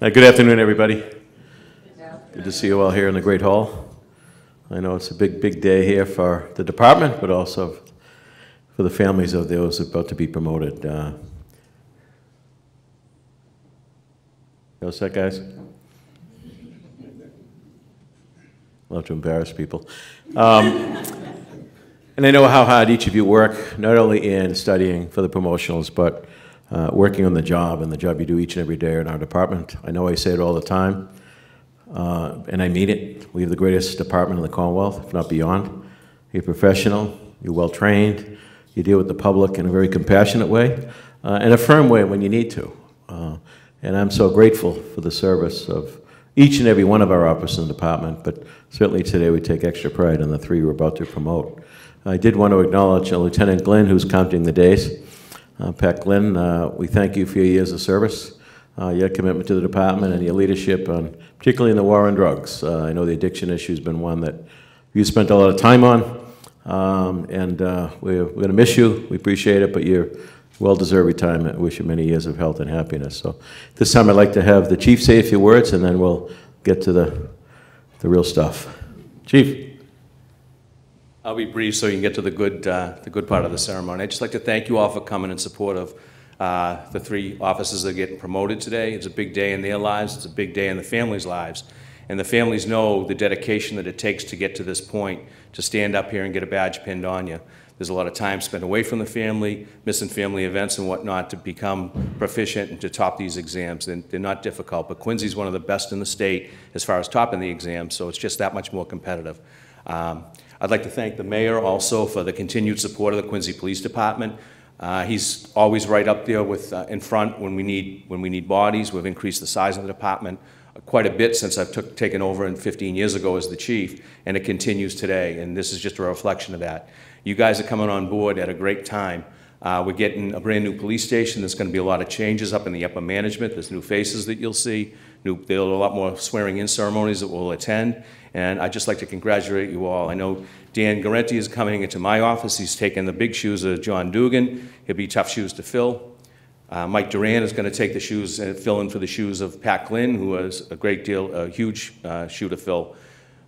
Uh, Good afternoon, everybody. Good to see you all here in the Great Hall. I know it's a big, big day here for the department, but also for the families of those about to be promoted. Uh, You set, guys? Love to embarrass people. Um, And I know how hard each of you work, not only in studying for the promotionals, but uh, working on the job and the job you do each and every day in our department. I know I say it all the time, uh, and I mean it. We have the greatest department in the Commonwealth, if not beyond. You're professional, you're well-trained, you deal with the public in a very compassionate way, uh, and a firm way when you need to. Uh, And I'm so grateful for the service of each and every one of our officers in the department, but certainly today we take extra pride in the three we're about to promote. I did want to acknowledge Lieutenant Glenn, who's counting the days. Uh, Pat Glenn, uh, we thank you for your years of service, uh, your commitment to the department, and your leadership, on, particularly in the war on drugs. Uh, I know the addiction issue has been one that you spent a lot of time on, um, and uh, we're, we're going to miss you. We appreciate it, but you're well-deserved retirement. I wish you many years of health and happiness. So this time I'd like to have the chief say a few words, and then we'll get to the, the real stuff. Chief. I'll be brief so you can get to the good, uh, the good part of the ceremony. I'd just like to thank you all for coming in support of uh, the three officers that are getting promoted today. It's a big day in their lives, it's a big day in the families' lives. And the families know the dedication that it takes to get to this point, to stand up here and get a badge pinned on you. There's a lot of time spent away from the family, missing family events and whatnot to become proficient and to top these exams. And they're not difficult, but Quincy's one of the best in the state as far as topping the exams, so it's just that much more competitive. Um, I'd like to thank the mayor also for the continued support of the Quincy Police Department. Uh, He's always right up there with, uh, in front when we need, when we need bodies. We've increased the size of the department quite a bit since I've took, taken over in 15 years ago as the chief, and it continues today, and this is just a reflection of that. You guys are coming on board at a great time. Uh, We're getting a brand-new police station, there's gonna be a lot of changes up in the upper management, there's new faces that you'll see, new, there are a lot more swearing-in ceremonies that we'll attend, and I'd just like to congratulate you all. I know Dan Guarente is coming into my office, he's taken the big shoes of John Dugan, he'll be tough shoes to fill. Uh, Mike Duran is going to take the shoes and fill in for the shoes of Pat Glynn, who was a great deal, a huge uh, shoe to fill.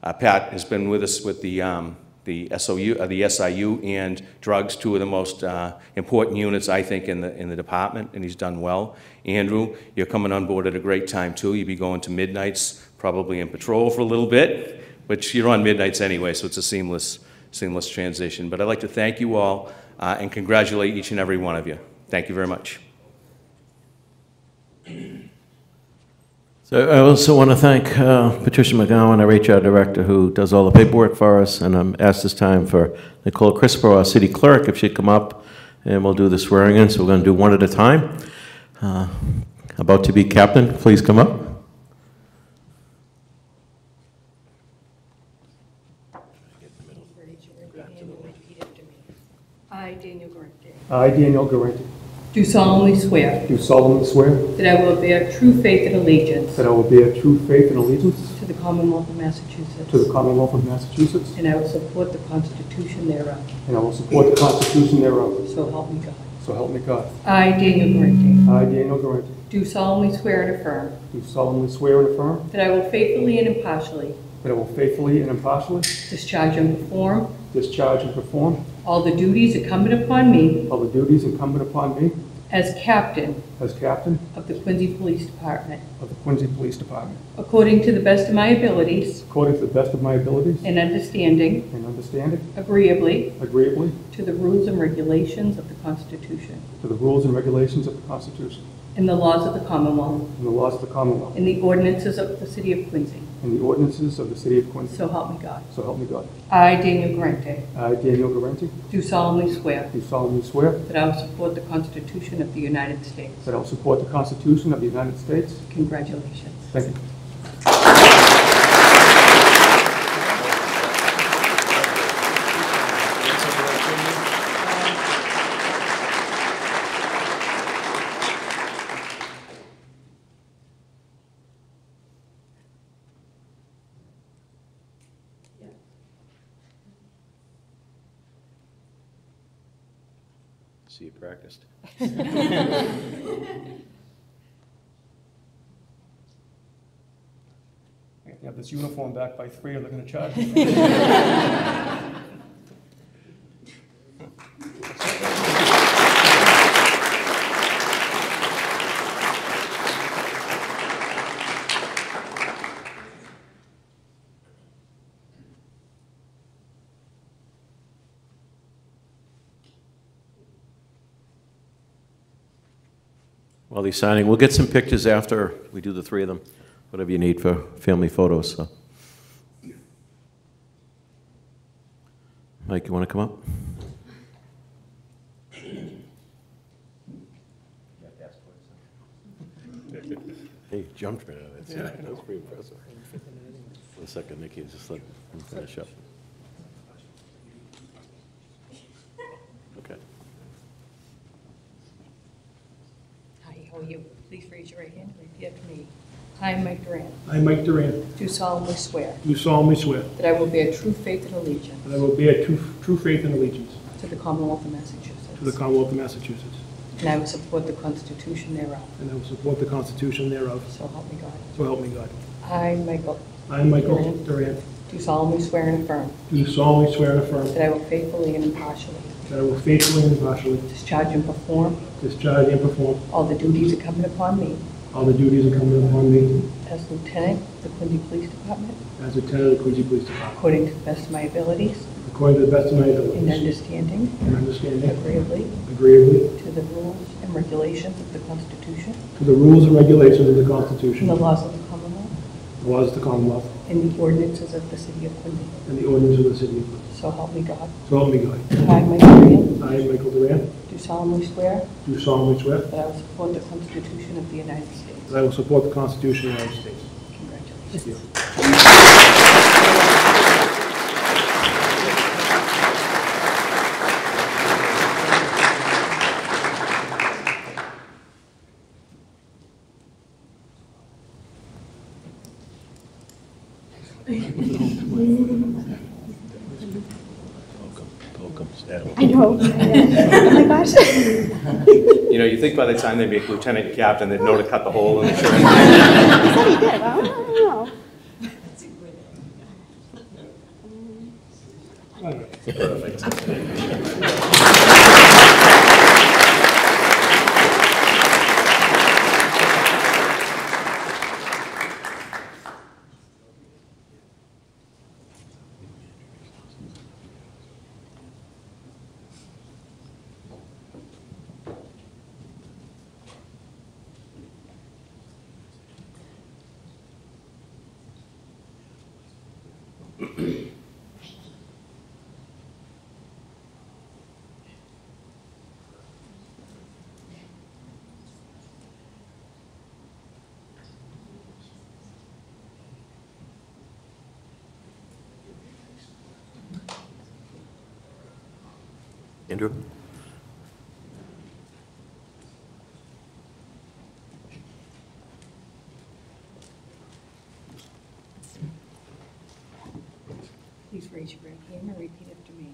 Uh, Pat has been with us with the, um, the SOU, uh, the SIU and drugs, two of the most uh, important units, I think, in the, in the department, and he's done well. Andrew, you're coming on board at a great time, too. You'll be going to midnights, probably in patrol for a little bit, which you're on midnights anyway, so it's a seamless, seamless transition. But I'd like to thank you all uh, and congratulate each and every one of you. Thank you very much. So I also want to thank uh, Patricia McGowan, our HR director, who does all the paperwork for us, and I'm asked this time for Nicole Crispo, our city clerk, if she'd come up, and we'll do the swearing in, so we're going to do one at a time. Uh, About to be captain, please come up. I, Daniel Garrett, I, Daniel Guarente, do solemnly swear do solemnly swear that I will bear true faith and allegiance that I will bear true faith and allegiance to the Commonwealth of Massachusetts, to the Commonwealth of Massachusetts, and I will support the Constitution thereof, and I will support the Constitution thereof, so help me God. so help me God. I, Daniel Garrett, I, Daniel Guarente, do solemnly swear and affirm do solemnly swear and affirm that I will faithfully and impartially that I will faithfully and impartially discharge and perform discharge and perform all the duties incumbent upon me all the duties incumbent upon me as captain as captain of the Quincy Police Department, of the Quincy Police Department, according to the best of my abilities according to the best of my abilities and understanding, and understanding, agreeably agreeably to the rules and regulations of the Constitution to the rules and regulations of the Constitution and the laws of the Commonwealth and the laws of the Commonwealth, and the ordinances of the city of Quincy. And the ordinances of the city of Quincy. So help me God. So help me God. I, Daniel Garrett, I, Daniel Guarente, do solemnly swear do solemnly swear that I will support the Constitution of the United States. that I will support the Constitution of the United States. Congratulations. Thank you. See, you practiced. You have this uniform back by three, they're gonna charge you. While he's signing, we'll get some pictures after we do the three of them, whatever you need for family photos, so. Mike, you want to come up? He jumped right out of it. That was pretty impressive. A second, Nikki, just let him finish up. Okay. Hi, how are you? Please raise your right hand and repeat after me. I, am Mike Duran, I, am Mike Duran, do solemnly swear do solemnly swear that I will bear true faith and allegiance that I will bear true true faith and allegiance to the Commonwealth of Massachusetts. to the Massachusetts, Commonwealth of Massachusetts, and I will support the Constitution thereof, and I will support the Constitution thereof, so help me God. so help me God. I, am Michael, I, am Michael Duran, do solemnly swear and affirm do solemnly swear and affirm that I will faithfully and impartially that I will faithfully and impartially discharge and perform discharge and perform all the duties incumbent upon me. all the duties incumbent upon me as Lieutenant of the Quincy Police Department, as Lieutenant of the Quincy Police Department, according to the best of my abilities. According to the best of my and abilities understanding, and understanding, agreeably, agreeably, to the rules and regulations of the Constitution. To the rules and regulations of the Constitution, the the laws of the Commonwealth, the laws of the Commonwealth, and the ordinances of the City of Quincy. and the ordinances of the city of Quincy. So help me God. So help me God. I, Mike Duran, I, am Michael Duran, do solemnly swear do solemnly swear that I will support the Constitution of the United States. that I will support the Constitution of the United States. Congratulations. Thank you. I know. Oh my gosh. You know, you think by the time they make lieutenant captain, they'd know to cut the hole in the shirt. He said he did. I don't know. Andrew? Please raise your right hand and repeat after me.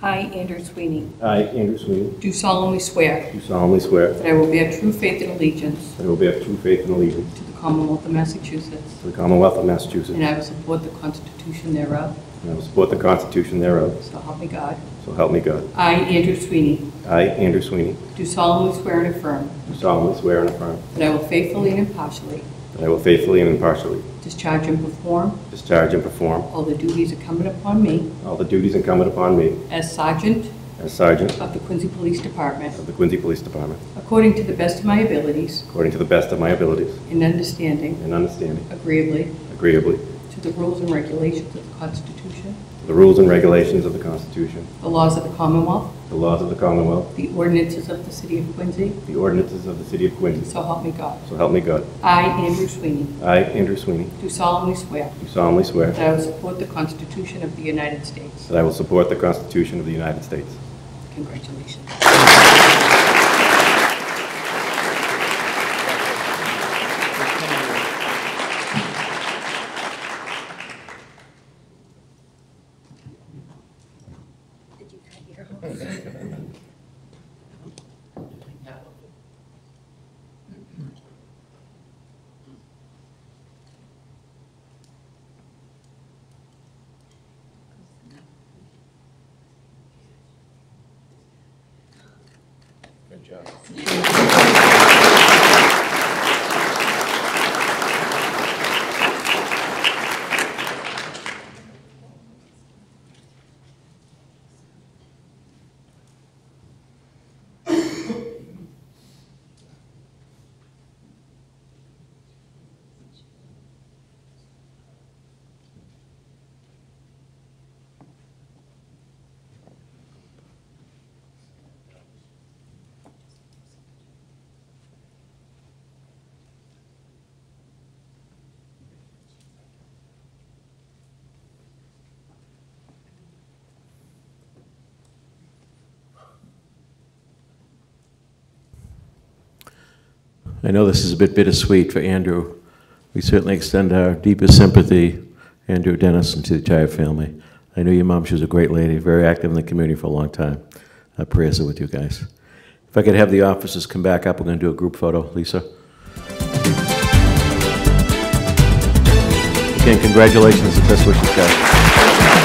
I, Andrew Sweeney, I, Andrew Sweeney, do solemnly swear do solemnly swear that I will bear true faith and allegiance that I will bear true faith and allegiance to the Commonwealth of Massachusetts, to the Commonwealth of Massachusetts, and I will support the Constitution thereof, and I will support the Constitution thereof, so help me God. so help me God. I, Andrew Sweeney, I, Andrew Sweeney, do solemnly swear and affirm do solemnly swear and affirm that I will faithfully and impartially that I will faithfully and impartially discharge and perform discharge and perform all the duties incumbent upon me all the duties incumbent upon me as Sergeant as Sergeant of the Quincy Police Department, of the Quincy Police Department, according to the best of my abilities according to the best of my abilities and understanding, and understanding, agreeably, agreeably, to the rules and regulations of the Constitution, the rules and regulations of the Constitution, the laws of the Commonwealth, the laws of the Commonwealth, the ordinances of the City of Quincy, the ordinances of the City of Quincy, so help me God. so help me God. I, Andrew Sweeney, I, Andrew Sweeney, do solemnly swear do solemnly swear that I will support the Constitution of the United States. that I will support the Constitution of the United States. Congratulations. Yeah. I know this is a bit bittersweet for Andrew. We certainly extend our deepest sympathy, Andrew Dennis, and to the entire family. I know your mom, she was a great lady, very active in the community for a long time. Our prayers are with you guys. If I could have the officers come back up, we're going to do a group photo. Lisa? Again, congratulations and best wishes, guys.